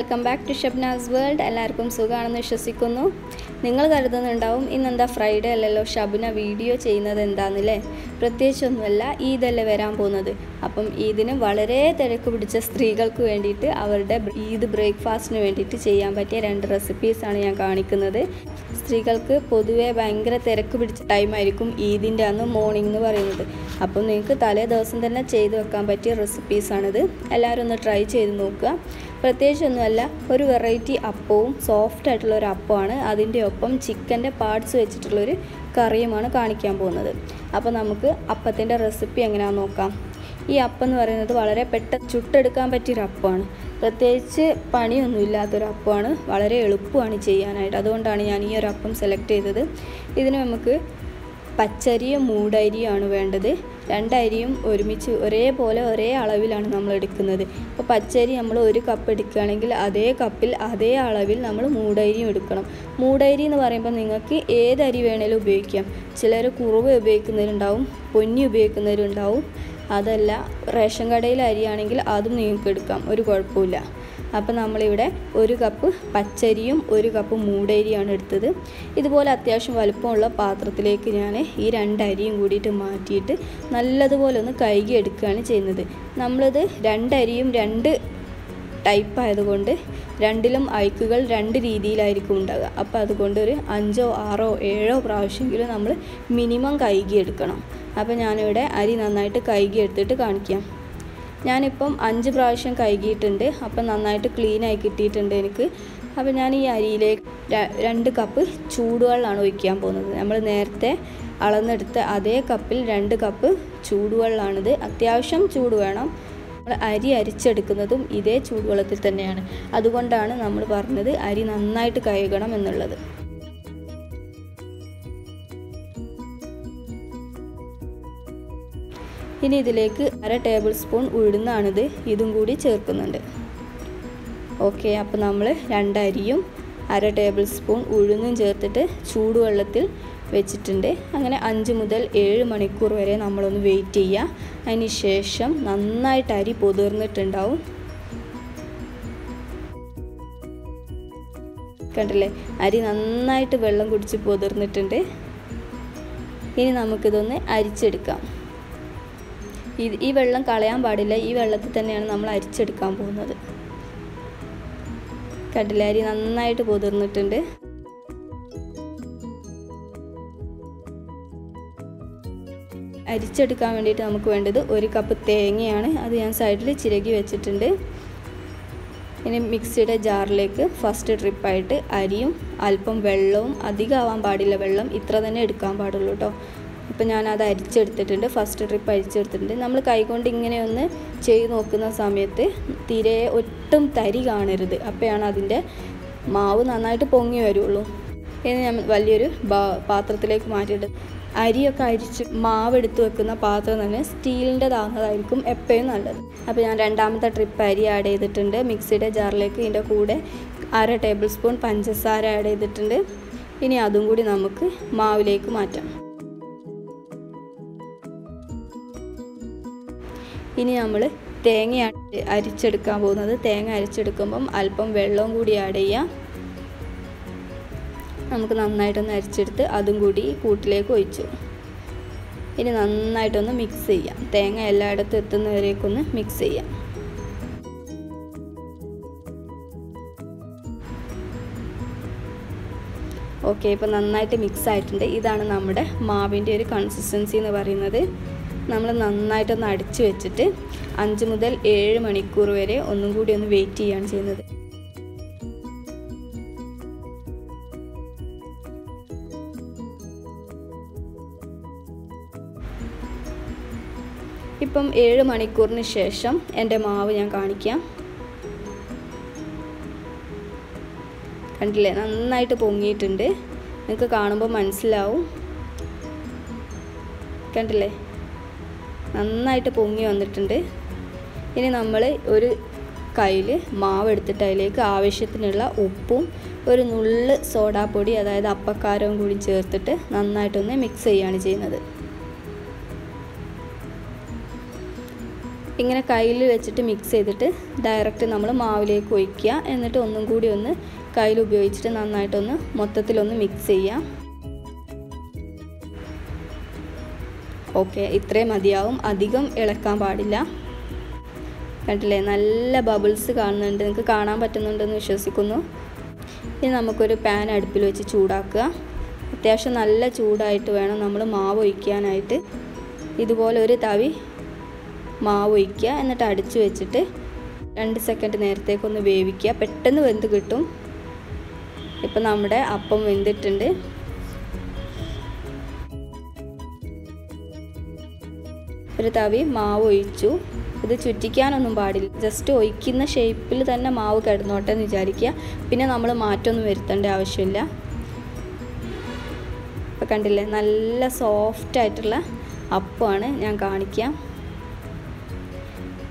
Welcome back to Shabna's world എല്ലാവർക്കും സുഖമാണെന്ന് വിശ്വസിക്കുന്നു. നിങ്ങൾ കരുതുന്നുണ്ടാവും ഇന്നെന്താ ഫ്രൈഡേ അല്ലല്ലോ? ഷബ്ന വീഡിയോ ചെയ്യുന്നത് എന്താണെന്നല്ലേ പ്രത്യേകിച്ചൊന്നുമല്ല ഈദല്ലേ വരാൻ പോകുന്നത്. അപ്പം ഈദിന് വളരെ തിരക്ക് പിടിച്ച സ്ത്രീകൾക്ക് വേണ്ടിയിട്ട് അവരുടെ ഈദ് ബ്രേക്ക്ഫാസ്റ്റിന് വേണ്ടിയിട്ട് ചെയ്യാൻ പറ്റിയ രണ്ട് റെസിപ്പീസാണ് ഞാൻ കാണിക്കുന്നത്. സ്ത്രീകൾക്ക് പൊതുവേ ഭയങ്കര തിരക്ക് പിടിച്ച ടൈമായിരിക്കും ഈദിന്റെ അന്ന് മോർണിംഗ് എന്ന് പറയുന്നത്. അപ്പം നിങ്ങൾക്ക് തലേ ദിവസം തന്നെ ചെയ്തു വെക്കാൻ പറ്റിയ റെസിപ്പീസാണിത് എല്ലാവരും ഒന്ന് ട്രൈ ചെയ്ത് നോക്കുക. പ്രത്യേകിച്ചൊന്നുമല്ല ഒരു വെറൈറ്റി അപ്പവും സോഫ്റ്റ് ആയിട്ടുള്ള ഒരു അപ്പമാണ്. അതിന്റെ ഒപ്പം ചിക്കന്റെ പാർട്സ് വെച്ചിട്ടുള്ളൊരു കറിയുമാണ് കാണിക്കാൻ പോകുന്നത്. അപ്പോൾ നമുക്ക് അപ്പത്തിന്റെ റെസിപ്പി എങ്ങനെയാണെന്ന് നോക്കാം. ഈ അപ്പം എന്ന് പറയുന്നത് വളരെ പെട്ടെന്ന് ചുട്ടെടുക്കാൻ പറ്റിയൊരു അപ്പമാണ്. പ്രത്യേകിച്ച് പണിയൊന്നും ഇല്ലാത്തൊരു അപ്പമാണ്. വളരെ എളുപ്പമാണ് ചെയ്യാനായിട്ട്. അതുകൊണ്ടാണ് ഞാൻ ഈ ഒരു അപ്പം സെലക്ട് ചെയ്തത്. ഇതിന് നമുക്ക് പച്ചരിയും മൂടരിയുമാണ് വേണ്ടത്. രണ്ടരിയും ഒരുമിച്ച് ഒരേപോലെ ഒരേ അളവിലാണ് നമ്മൾ എടുക്കുന്നത്. അപ്പോൾ പച്ചരി നമ്മൾ ഒരു കപ്പ് എടുക്കുകയാണെങ്കിൽ അതേ കപ്പിൽ അതേ അളവിൽ നമ്മൾ മൂടരിയും എടുക്കണം. മൂടരി എന്ന് പറയുമ്പോൾ നിങ്ങൾക്ക് ഏത് അരി വേണേലും ഉപയോഗിക്കാം. ചിലർ കുറുവ ഉപയോഗിക്കുന്നവരുണ്ടാവും പൊന്നി ഉപയോഗിക്കുന്നവരുണ്ടാവും. അതല്ല റേഷൻ കടയിലെ അരിയാണെങ്കിൽ അതും നിങ്ങൾക്ക് എടുക്കാം. ഒരു കുഴപ്പമില്ല അപ്പോൾ നമ്മളിവിടെ ഒരു കപ്പ് പച്ചരിയും ഒരു കപ്പ് മൂടരിയാണ് എടുത്തത്. ഇതുപോലെ അത്യാവശ്യം വലുപ്പമുള്ള പാത്രത്തിലേക്ക് ഞാൻ ഈ രണ്ട് അരിയും കൂടിയിട്ട് മാറ്റിയിട്ട് നല്ലതുപോലെ ഒന്ന് കഴുകി എടുക്കുകയാണ് ചെയ്യുന്നത്. നമ്മളിത് രണ്ടരിയും രണ്ട് ടൈപ്പ് ആയതുകൊണ്ട് രണ്ടിലും അയക്കുകൾ രണ്ട് രീതിയിലായിരിക്കും ഉണ്ടാകുക അപ്പോൾ അതുകൊണ്ട് ഒരു അഞ്ചോ ആറോ ഏഴോ പ്രാവശ്യമെങ്കിലും നമ്മൾ മിനിമം കഴുകി എടുക്കണം അപ്പോൾ ഞാനിവിടെ അരി നന്നായിട്ട് കഴുകി എടുത്തിട്ട് കാണിക്കാം. ഞാനിപ്പം അഞ്ച് പ്രാവശ്യം കഴുകിയിട്ടുണ്ട്. അപ്പം നന്നായിട്ട് ക്ലീനായി കിട്ടിയിട്ടുണ്ട് എനിക്ക്. അപ്പം ഞാൻ ഈ അരിയിലേക്ക് രണ്ട് കപ്പ് ചൂടുവെള്ളമാണ് ഒഴിക്കാൻ പോകുന്നത്. നമ്മൾ നേരത്തെ അളന്നെടുത്ത അതേ കപ്പിൽ രണ്ട് കപ്പ് ചൂടുവെള്ളമാണിത് അത്യാവശ്യം ചൂട് വേണം. നമ്മൾ അരി അരിച്ചെടുക്കുന്നതും ഇതേ ചൂടുവെള്ളത്തിൽ തന്നെയാണ്. അതുകൊണ്ടാണ് നമ്മൾ പറഞ്ഞത് അരി നന്നായിട്ട് കഴുകണം എന്നുള്ളത്. ഇനി ഇതിലേക്ക് അര ടേബിൾ സ്പൂൺ ഉഴുന്നാണിത് ഇതും കൂടി ചേർക്കുന്നുണ്ട്. ഓക്കെ അപ്പോൾ നമ്മൾ രണ്ടരിയും അര ടേബിൾ സ്പൂൺ ഉഴുന്നും ചേർത്തിട്ട് ചൂടുവെള്ളത്തിൽ വെച്ചിട്ടുണ്ട്. അങ്ങനെ അഞ്ച് മുതൽ ഏഴ് മണിക്കൂർ വരെ നമ്മളൊന്ന് വെയിറ്റ് ചെയ്യുക അതിന് ശേഷം നന്നായിട്ട് അരി പൊതിർന്നിട്ടുണ്ടാവും. കണ്ടില്ലേ? അരി നന്നായിട്ട് വെള്ളം കുടിച്ച് പൊതിർന്നിട്ടുണ്ട്. ഇനി നമുക്കിതൊന്ന് അരിച്ചെടുക്കാം. ഈ വെള്ളം കളയാൻ പാടില്ല. ഈ വെള്ളത്തിൽ തന്നെയാണ് നമ്മൾ അരിച്ചെടുക്കാൻ പോകുന്നത്. കടലരി നന്നായിട്ട് പൊതിർന്നിട്ടുണ്ട് അരിച്ചെടുക്കാൻ വേണ്ടിയിട്ട് നമുക്ക് വേണ്ടത് ഒരു കപ്പ് തേങ്ങയാണ്. അത് ഞാൻ സൈഡിൽ ചിരകി വെച്ചിട്ടുണ്ട്. ഇനി മിക്സിയുടെ ജാറിലേക്ക് ഫസ്റ്റ് ട്രിപ്പായിട്ട് അരിയും അല്പം വെള്ളവും അധികമാവാൻ പാടില്ല വെള്ളം. ഇത്ര തന്നെ എടുക്കാൻ പാടുള്ളൂ കേട്ടോ. അപ്പോൾ ഞാനത് അരിച്ചെടുത്തിട്ടുണ്ട്. First trip അരിച്ചെടുത്തിട്ടുണ്ട്. നമ്മൾ കൈകൊണ്ട് ഇങ്ങനെ ഒന്ന് ചെയ്ത് നോക്കുന്ന സമയത്ത് തീരെ ഒട്ടും തരി കാണരുത്. അപ്പോഴാണ് അതിന്റെ മാവ് നന്നായിട്ട് പൊങ്ങി വരുള്ളൂ ഇനി ഞാൻ വലിയൊരു പാത്രത്തിലേക്ക് മാറ്റിയിട്ട് അരിയൊക്കെ അരിച്ച് മാവ് എടുത്ത് വെക്കുന്ന പാത്രം തന്നെ സ്റ്റീലിന്റെതാകുന്നതായിരിക്കും എപ്പോഴും നല്ലത്. അപ്പോൾ ഞാൻ രണ്ടാമത്തെ ട്രിപ്പ് അരി ആഡ് ചെയ്തിട്ടുണ്ട്. മിക്സിയുടെ ജാറിലേക്ക് ഇതിന്റെ കൂടെ അര ടേബിൾ സ്പൂൺ പഞ്ചസാര ആഡ് ചെയ്തിട്ടുണ്ട്. ഇനി അതും കൂടി നമുക്ക് മാവിലേക്ക് മാറ്റാം. ഇനി നമ്മൾ തേങ്ങ അരിച്ചെടുക്കാൻ പോകുന്നത്. തേങ്ങ അരിച്ചെടുക്കുമ്പം അല്പം വെള്ളവും കൂടി ആഡ് ചെയ്യാം. നമുക്ക് നന്നായിട്ടൊന്ന് അരിച്ചെടുത്ത് അതും കൂടി കൂട്ടിലേക്ക് ഒഴിച്ചു. ഇനി നന്നായിട്ടൊന്ന് മിക്സ് ചെയ്യാം. തേങ്ങ എല്ലായിടത്തും എത്തുന്നവരേക്കൊന്ന് മിക്സ് ചെയ്യാം. ഓക്കെ ഇപ്പോൾ നന്നായിട്ട് മിക്സ് ആയിട്ടുണ്ട്. ഇതാണ് നമ്മുടെ മാവിന്റെ ഒരു കൺസിസ്റ്റൻസി എന്ന് പറയുന്നത്. നമ്മൾ നന്നായിട്ടൊന്ന് അടിച്ചു വെച്ചിട്ട് അഞ്ച് മുതൽ ഏഴ് മണിക്കൂർ വരെ ഒന്നും കൂടി ഒന്ന് വെയിറ്റ് ചെയ്യുകയാണ് ചെയ്യുന്നത്. ഇപ്പം ഏഴ് മണിക്കൂറിന് ശേഷം എന്റെ മാവ് ഞാൻ കാണിക്കാം. കണ്ടില്ലേ? നന്നായിട്ട് പൊങ്ങിയിട്ടുണ്ട്. നിങ്ങൾക്ക് കാണുമ്പോൾ മനസ്സിലാവും. കണ്ടില്ലേ? നന്നായിട്ട് പൊങ്ങി വന്നിട്ടുണ്ട്. ഇനി നമ്മൾ ഒരു കയ്യിൽ മാവ് എടുത്തിട്ട് അതിലേക്ക് ആവശ്യത്തിനുള്ള ഉപ്പും ഒരു നുള്ള് സോഡാപ്പൊടി അതായത് അപ്പക്കാരവും കൂടി ചേർത്തിട്ട് നന്നായിട്ടൊന്ന് മിക്സ് ചെയ്യുകയാണ് ചെയ്യുന്നത്. ഇങ്ങനെ കയ്യിൽ വെച്ചിട്ട് മിക്സ് ചെയ്തിട്ട് ഡയറക്റ്റ് നമ്മൾ മാവിലേക്ക് ഒഴിക്കുക. എന്നിട്ട് ഒന്നും കൂടി ഒന്ന് കയ്യിൽ ഉപയോഗിച്ചിട്ട് നന്നായിട്ടൊന്ന് മൊത്തത്തിലൊന്ന് മിക്സ് ചെയ്യാം ഓക്കെ ഇത്രയും മതിയാവും. അധികം ഇളക്കാൻ പാടില്ല. കണ്ടില്ലേ നല്ല ബബിൾസ് കാണുന്നുണ്ട്. നിങ്ങൾക്ക് കാണാൻ പറ്റുന്നുണ്ടെന്ന് വിശ്വസിക്കുന്നു. ഇനി നമുക്കൊരു പാൻ അടുപ്പിൽ വെച്ച് ചൂടാക്കുക. അത്യാവശ്യം നല്ല ചൂടായിട്ട് വേണം നമ്മൾ മാവ് ഒഴിക്കാനായിട്ട്. ഇതുപോലെ ഒരു തവി മാവ് ഒഴിക്കുക. എന്നിട്ട് അടിച്ചു വെച്ചിട്ട് രണ്ട് സെക്കൻഡ് നേരത്തേക്കൊന്ന് വേവിക്കുക. പെട്ടെന്ന് വെന്ത് കിട്ടും. ഇപ്പം നമ്മുടെ അപ്പം വെന്തിട്ടുണ്ട്. ഒരു തവി മാവ് ഒഴിച്ചു ഇത് ചുറ്റിക്കാനൊന്നും പാടില്ല. ജസ്റ്റ് ഒഴിക്കുന്ന ഷേപ്പിൽ തന്നെ മാവ് കിടന്നോട്ടെ എന്ന് വിചാരിക്കുക. പിന്നെ നമ്മൾ മാറ്റമൊന്നും വരുത്തേണ്ട ആവശ്യമില്ല. ഇപ്പം കണ്ടില്ലേ? നല്ല സോഫ്റ്റ് ആയിട്ടുള്ള അപ്പമാണ് ഞാൻ കാണിക്കാം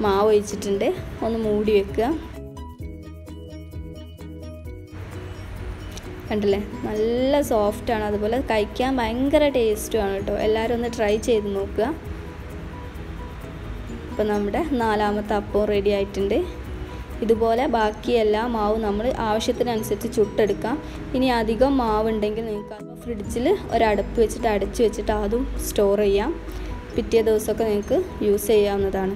മാവ് ഒഴിച്ചിട്ടുണ്ട്. ഒന്ന് മൂടി വെക്കുക. കണ്ടില്ലേ? നല്ല സോഫ്റ്റാണ് അതുപോലെ കഴിക്കാൻ ഭയങ്കര ടേസ്റ്റുമാണ് കേട്ടോ. എല്ലാവരും ഒന്ന് ട്രൈ ചെയ്ത് നോക്കുക. ഇപ്പം നമ്മുടെ നാലാമത്തെ അപ്പവും റെഡി ആയിട്ടുണ്ട്. ഇതുപോലെ ബാക്കി മാവ് മാവും നമ്മൾ ആവശ്യത്തിനനുസരിച്ച് ചുട്ടെടുക്കാം. ഇനി അധികം മാവ് ഉണ്ടെങ്കിൽ നിങ്ങൾക്ക് ഫ്രിഡ്ജിൽ ഒരടുപ്പ് വെച്ചിട്ട് അടച്ച് വെച്ചിട്ട് അതും സ്റ്റോർ ചെയ്യാം. പിറ്റേ ദിവസമൊക്കെ നിങ്ങൾക്ക് യൂസ് ചെയ്യാവുന്നതാണ്.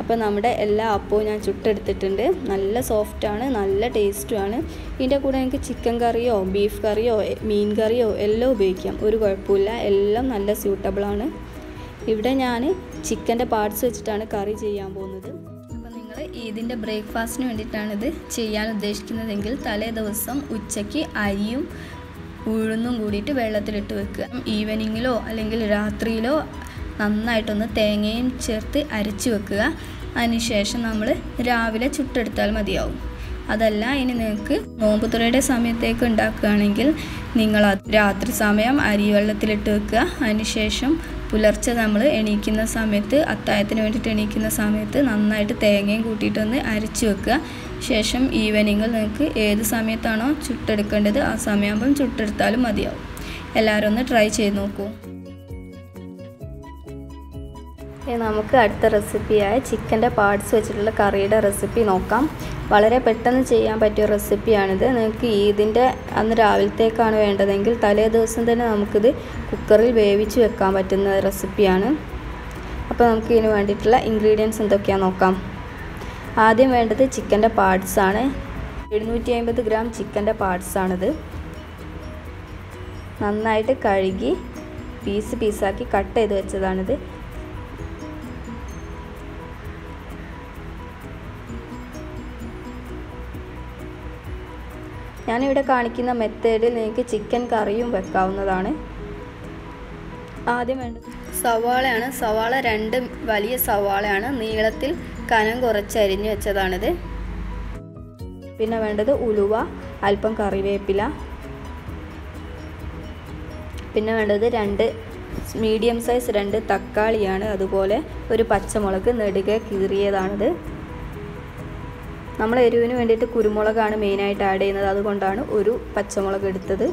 അപ്പോൾ നമ്മുടെ എല്ലാ അപ്പവും ഞാൻ ചുട്ടെടുത്തിട്ടുണ്ട്. നല്ല സോഫ്റ്റാണ് നല്ല ടേസ്റ്റുമാണ് ഇതിന്റെ കൂടെ നിങ്ങൾക്ക് ചിക്കൻ കറിയോ ബീഫ് കറിയോ മീൻ കറിയോ എല്ലാം ഉപയോഗിക്കാം. ഒരു കുഴപ്പമില്ല. എല്ലാം നല്ല സ്യൂട്ടബിളാണ് ഇവിടെ ഞാൻ ചിക്കന്റെ പാർട്സ് വെച്ചിട്ടാണ് കറി ചെയ്യാൻ പോകുന്നത്. അപ്പോൾ നിങ്ങൾ ഇതിന്റെ ബ്രേക്ക്ഫാസ്റ്റിന് വേണ്ടിയിട്ടാണ് ഇത് ചെയ്യാൻ ഉദ്ദേശിക്കുന്നതെങ്കിൽ തലേ ദിവസം ഉച്ചയ്ക്ക് അരിയും ഉഴുന്നും കൂടിയിട്ട് വെള്ളത്തിലിട്ട് വെക്കുക. ഈവനിങ്ങിലോ അല്ലെങ്കിൽ രാത്രിയിലോ നന്നായിട്ടൊന്ന് തേങ്ങയും ചേർത്ത് അരച്ച് വെക്കുക. അതിനുശേഷം നമ്മൾ രാവിലെ ചുട്ടെടുത്താൽ മതിയാവും. അതല്ല ഇനി നിങ്ങൾക്ക് നോമ്പ് തുറയുടെ സമയത്തേക്ക് ഉണ്ടാക്കുകയാണെങ്കിൽ നിങ്ങൾ രാത്രി സമയം അരി വെള്ളത്തിലിട്ട് വെക്കുക അതിനുശേഷം പുലർച്ചെ നമ്മൾ എണീക്കുന്ന സമയത്ത് അത്തായത്തിന് വേണ്ടിയിട്ട് എണീക്കുന്ന സമയത്ത് നന്നായിട്ട് തേങ്ങയും കൂട്ടിയിട്ടൊന്ന് അരച്ച് വെക്കുക. ശേഷം ഈവനിങ്ങിൽ നിങ്ങൾക്ക് ഏത് സമയത്താണോ ചുട്ടെടുക്കേണ്ടത് ആ സമയമാകുമ്പം ചുട്ടെടുത്താലും മതിയാവും. എല്ലാവരും ഒന്ന് ട്രൈ ചെയ്ത് നോക്കൂ. നമുക്ക് അടുത്ത റെസിപ്പിയായ ചിക്കന്റെ പാർട്സ് വെച്ചിട്ടുള്ള കറിയുടെ റെസിപ്പി നോക്കാം. വളരെ പെട്ടെന്ന് ചെയ്യാൻ പറ്റിയ റെസിപ്പിയാണിത്. നിങ്ങൾക്ക് ഇതിന്റെ അന്ന് രാവിലത്തേക്കാണ് വേണ്ടതെങ്കിൽ തലേ ദിവസം തന്നെ നമുക്കിത് കുക്കറിൽ വേവിച്ച് വെക്കാൻ പറ്റുന്ന റെസിപ്പിയാണ്. അപ്പോൾ നമുക്ക് ഇതിന് വേണ്ടിയിട്ടുള്ള ഇൻഗ്രീഡിയൻസ് എന്തൊക്കെയാണെന്ന് നോക്കാം. ആദ്യം വേണ്ടത് ചിക്കന്റെ പാർട്സാണ് എഴുന്നൂറ്റി അമ്പത് ഗ്രാം ചിക്കന്റെ പാർട്സാണിത് നന്നായിട്ട് കഴുകി പീസ് പീസാക്കി കട്ട് ചെയ്ത് വെച്ചതാണിത്. ഞാനിവിടെ കാണിക്കുന്ന മെത്തേഡിൽ നിങ്ങൾക്ക് ചിക്കൻ കറിയും വെക്കാവുന്നതാണ്. ആദ്യം വേണ്ടത് സവാളയാണ്. സവാള രണ്ട് വലിയ സവാളയാണ്. നീളത്തിൽ കനം കുറച്ച് അരിഞ്ഞു വെച്ചതാണിത്. പിന്നെ വേണ്ടത് ഉലുവ അല്പം കറിവേപ്പില. പിന്നെ വേണ്ടത് രണ്ട് മീഡിയം സൈസ് രണ്ട് തക്കാളിയാണ്. അതുപോലെ ഒരു പച്ചമുളക് നെടുകെ കീറിയതാണിത്. നമ്മൾ എരിവിന് വേണ്ടിയിട്ട് കുരുമുളകാണ് മെയിനായിട്ട് ആഡ് ചെയ്യുന്നത്. അതുകൊണ്ടാണ് ഒരു പച്ചമുളക് എടുത്തത്.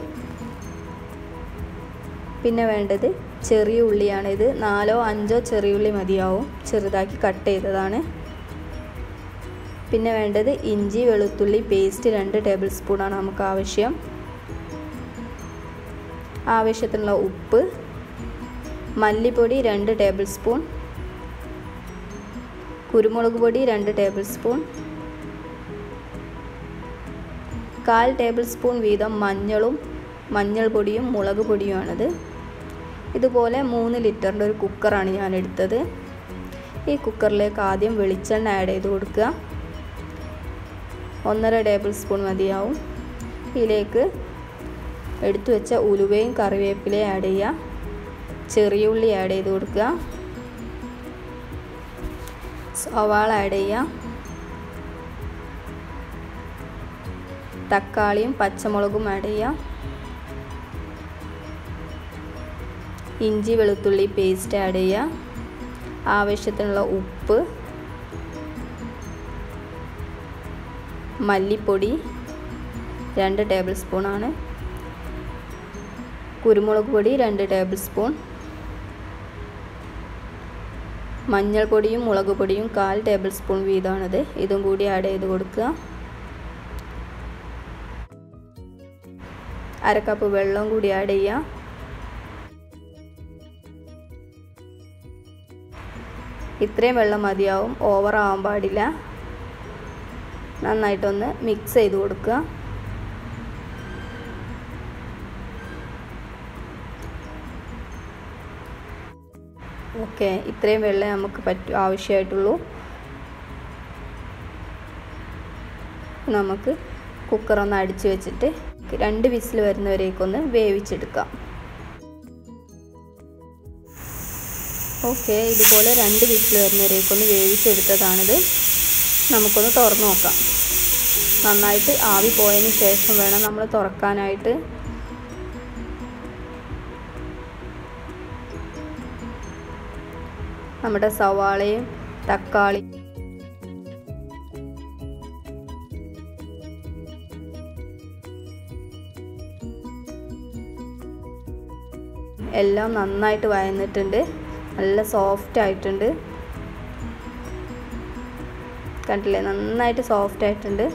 പിന്നെ വേണ്ടത് ചെറിയ ഉള്ളിയാണ്. ഇത് നാലോ അഞ്ചോ ചെറിയ ഉള്ളി മതിയാവും. ചെറുതാക്കി കട്ട് ചെയ്തതാണ്. പിന്നെ വേണ്ടത് ഇഞ്ചി വെളുത്തുള്ളി പേസ്റ്റ് രണ്ട് ടേബിൾ സ്പൂണാണ് നമുക്ക് ആവശ്യം. ആവശ്യത്തിനുള്ള ഉപ്പ് മല്ലിപ്പൊടി രണ്ട് ടേബിൾ സ്പൂൺ കുരുമുളക് പൊടി രണ്ട് ടേബിൾ സ്പൂൺ കാൽ ടേബിൾ സ്പൂൺ വീതം മഞ്ഞളും മഞ്ഞൾ പൊടിയും മുളക് പൊടിയുമാണിത്. ഇതുപോലെ മൂന്ന് ലിറ്ററിന്റെ ഒരു കുക്കറാണ് ഞാൻ എടുത്തത് ഈ കുക്കറിലേക്ക് ആദ്യം വെളിച്ചെണ്ണ ആഡ് ചെയ്ത് കൊടുക്കുക. ഒന്നര ടേബിൾ സ്പൂൺ മതിയാവും. ഇതിലേക്ക് എടുത്തു വെച്ച ഉലുവയും കറിവേപ്പിലയും ആഡ് ചെയ്യുക. ചെറിയ ഉള്ളി ആഡ് ചെയ്ത് കൊടുക്കുക. സവാള ആഡ് ചെയ്യുക. തക്കാളിയും പച്ചമുളകും ആഡ് ചെയ്യാം. ഇഞ്ചി വെളുത്തുള്ളി പേസ്റ്റ് ആഡ് ചെയ്യുക ആവശ്യത്തിനുള്ള ഉപ്പ് മല്ലിപ്പൊടി രണ്ട് ടേബിൾ സ്പൂണാണ് കുരുമുളക് പൊടി രണ്ട് ടേബിൾ സ്പൂൺ മഞ്ഞൾപ്പൊടിയും മുളക് പൊടിയും കാൽ ടേബിൾ സ്പൂൺ വീതമാണിത്. ഇതും കൂടി ആഡ് ചെയ്ത് കൊടുക്കുക. അര കപ്പ് വെള്ളം കൂടി ആഡ് ചെയ്യുക ഇത്രയും വെള്ളം മതിയാവും. ഓവർ ആവാൻ പാടില്ല. നന്നായിട്ടൊന്ന് മിക്സ് ചെയ്ത് കൊടുക്കുക. ഓക്കെ ഇത്രയും വെള്ളം നമുക്ക് പറ്റു ആവശ്യമായിട്ടുള്ളൂ നമുക്ക് കുക്കറൊന്ന് അടിച്ച് വെച്ചിട്ട് രണ്ട് വിസിൽ വരുന്നവരേക്കൊന്ന് വേവിച്ചെടുക്കാം. ഓക്കെ ഇതുപോലെ രണ്ട് വിസിൽ വരുന്നവരേക്കൊന്ന് വേവിച്ചെടുത്തതാണിത്. നമുക്കൊന്ന് തുറന്നു നോക്കാം. നന്നായിട്ട് ആവി പോയതിന് ശേഷം വേണം നമ്മൾ തുറക്കാനായിട്ട്. നമ്മുടെ സവാളയും തക്കാളി എല്ലാം നന്നായിട്ട് വയന്നിട്ടുണ്ട് നല്ല സോഫ്റ്റ് ആയിട്ടുണ്ട്. കണ്ടില്ലേ? നന്നായിട്ട് സോഫ്റ്റ് ആയിട്ടുണ്ട്.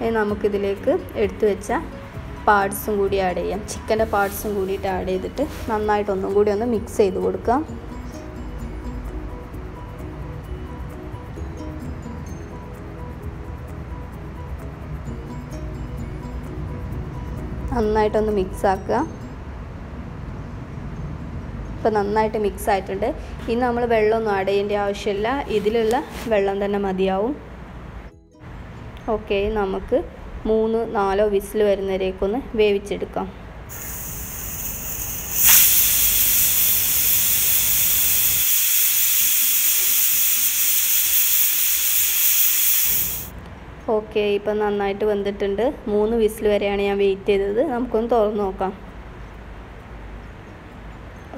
ഇനി നമുക്കിതിലേക്ക് എടുത്തു വെച്ച പാർട്സും കൂടി ആഡ് ചെയ്യാം. ചിക്കന്റെ പാർട്സും കൂടിയിട്ട് ആഡ് ചെയ്തിട്ട് നന്നായിട്ട് ഒന്നും കൂടി ഒന്ന് മിക്സ് ചെയ്ത് കൊടുക്കാം. നന്നായിട്ടൊന്ന് മിക്സ് ആക്കുക നന്നായിട്ട് മിക്സ് ആയിട്ടുണ്ട് ഇനി നമ്മൾ വെള്ളമൊന്നും ആഡ് ചെയ്യേണ്ട ആവശ്യമില്ല. ഇതിലുള്ള വെള്ളം തന്നെ മതിയാവും. ഓക്കെ നമുക്ക് മൂന്ന് നാലോ വിസിൽ വരുന്നവരേക്കൊന്ന് വേവിച്ചെടുക്കാം. ഓക്കെ ഇപ്പം നന്നായിട്ട് വെന്തിട്ടുണ്ട് മൂന്ന് വിസിൽ വരെയാണ് ഞാൻ വെയിറ്റ് ചെയ്തത്. നമുക്കൊന്ന് തുറന്ന് നോക്കാം.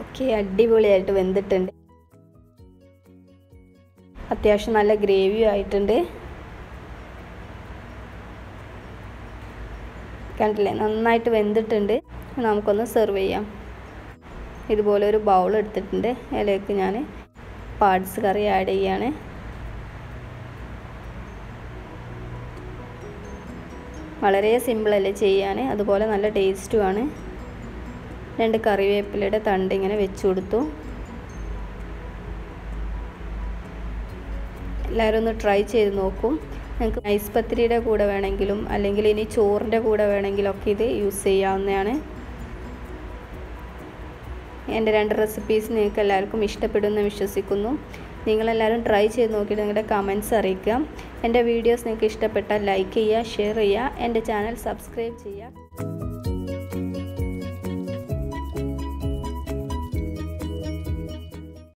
ഓക്കെ അടിപൊളിയായിട്ട് വെന്തിട്ടുണ്ട്. അത്യാവശ്യം നല്ല ഗ്രേവിയും ആയിട്ടുണ്ട്. കണ്ടില്ലേ? നന്നായിട്ട് വെന്തിട്ടുണ്ട്. നമുക്കൊന്ന് സെർവ് ചെയ്യാം. ഇതുപോലെ ഒരു ബൗൾ എടുത്തിട്ടുണ്ട്. അതിലേക്ക് ഞാൻ പാർട്സ് കറി ആഡ് ചെയ്യാണ്. വളരെ സിമ്പിളല്ലേ ചെയ്യാൻ അതുപോലെ നല്ല ടേസ്റ്റുമാണ്. രണ്ട് കറിവേപ്പിലയുടെ തണ്ട് ഇങ്ങനെ വെച്ച് കൊടുത്തു. എല്ലാവരും ഒന്ന് ട്രൈ ചെയ്ത് നോക്കും. നിങ്ങൾക്ക് നൈസ് പത്തിരിയുടെ കൂടെ വേണമെങ്കിലും അല്ലെങ്കിൽ ഇനി ചോറിന്റെ കൂടെ വേണമെങ്കിലൊക്കെ ഇത് യൂസ് ചെയ്യാവുന്നതാണ്. എന്റെ രണ്ട് റെസിപ്പീസ് നിങ്ങൾക്ക് എല്ലാവർക്കും ഇഷ്ടപ്പെടുമെന്ന് വിശ്വസിക്കുന്നു. നിങ്ങളെല്ലാവരും ട്രൈ ചെയ്ത് നോക്കിയിട്ട് നിങ്ങളുടെ കമൻസ് അറിയിക്കുക. എന്റെ വീഡിയോസ് നിങ്ങൾക്ക് ഇഷ്ടപ്പെട്ടാൽ ലൈക്ക് ചെയ്യുക ഷെയർ ചെയ്യുക. എന്റെ ചാനൽ സബ്സ്ക്രൈബ് ചെയ്യുക.